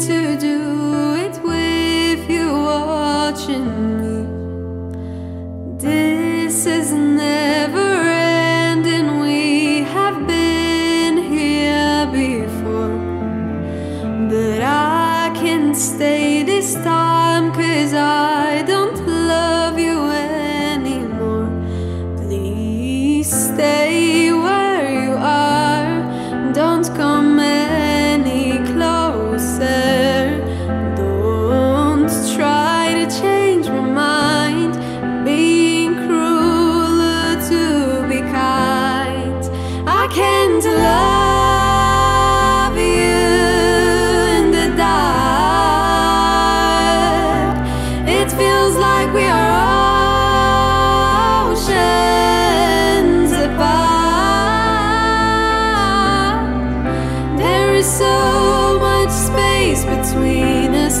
to do. Like we are oceans apart. There is so much space between us.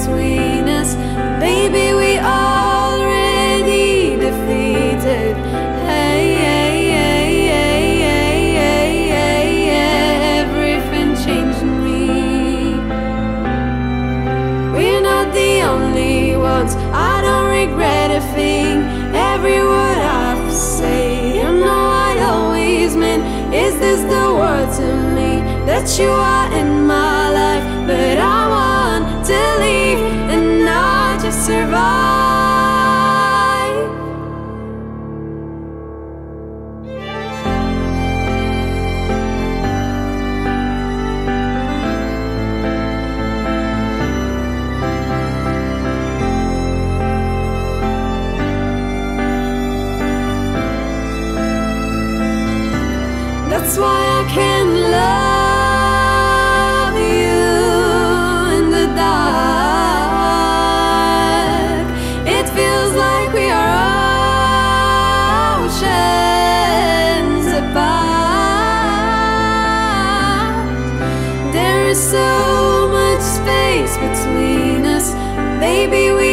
between us. Baby, we already defeated. Hey, hey, hey, hey, hey, hey, hey, hey, everything changed me. We're not the only ones. I don't regret a thing. Every word I've say, you know I always meant. Is this the word to me that you are in my life? But I That's why I can't love There is so much space between us. Maybe we